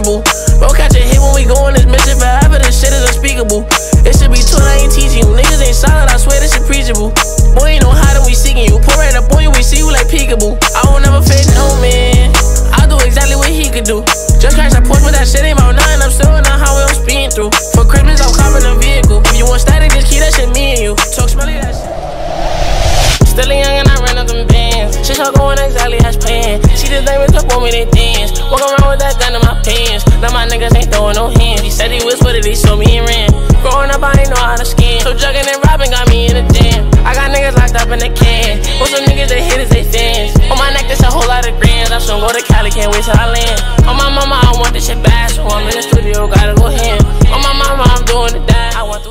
teachable. Bro, catch a hit when we go on this mission forever. This shit is unspeakable. It should be taught, I ain't teaching you. Niggas ain't solid, I swear this shit preachable. Boy, ain't no hiding, we seeking you. Pull right up on you, we see you like peekaboo. I won't never fade no man. I'll do exactly what he could do. Just crash that Porsche, but that shit ain't about nothing. I'm still in the highway, I'm speeding through. For Christmas, I'm copping a vehicle. If you want static, just keep that shit me and you. Talk smelly that shit. Still young and I ran up them bands. Shit all going exactly as planned. See the me, they dance. Walk around with that gun in my pants. Now my niggas ain't throwing no hands. He said he was with it, he showed me he ran. Growing up, I ain't know how to skin. So jugging and robbing got me in the jam. I got niggas locked up in the can. Most of niggas they hit is they fans. On my neck, there's a whole lot of grands. I soon go to Cali, can't wait till I land. On my mama, I want this shit bad, so I'm in the studio, gotta go ham. On my mama, I'm doing it that. I want